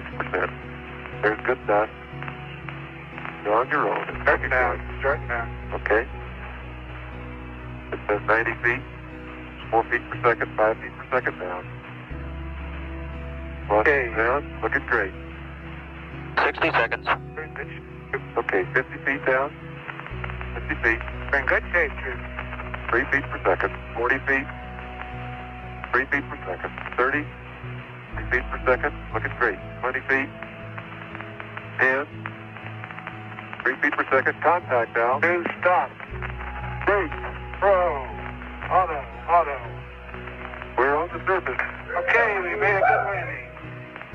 6%. There's good dust. You're on your own. Start now. Start now. Okay. It says 90 feet, 4 feet per second, 5 feet per second down. Okay. down, looking great. 60 seconds. Okay, 50 feet down, 50 feet, We're in good shape, Chief. 3 feet per second, 40 feet, 3 feet per second, 30, 3 feet per second, looking great. 20 feet, 10, 3 feet per second, contact now. Two, stop. Brake, pro, auto, auto. We're on the surface. Okay, we made a good landing.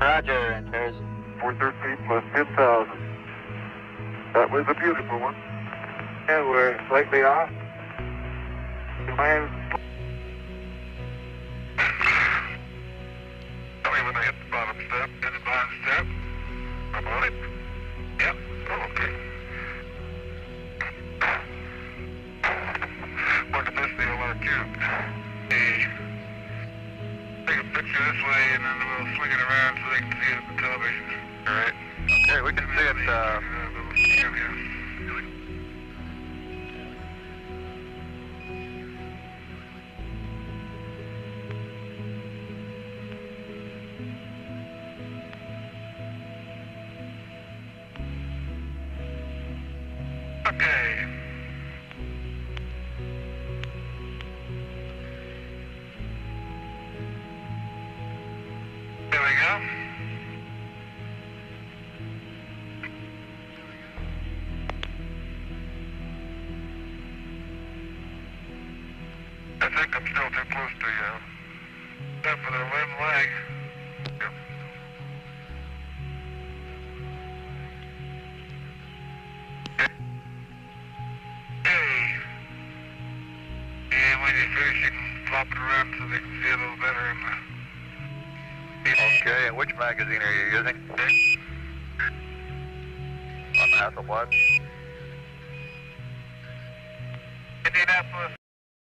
Roger, enters. 413 plus 10,000. That was a beautiful one. And we're slightly off. Land. Cube. Hey. Take a picture this way and then we'll swing it around so they can see it on the television. All right. Okay, we can see it, uh. Okay. Go. I think I'm still too close to you. Except for the LM leg. Yep. Okay. And when you finish, you can flop it around so they can see a little better in the... Okay, and which magazine are you using? On Hasselblad? Indianapolis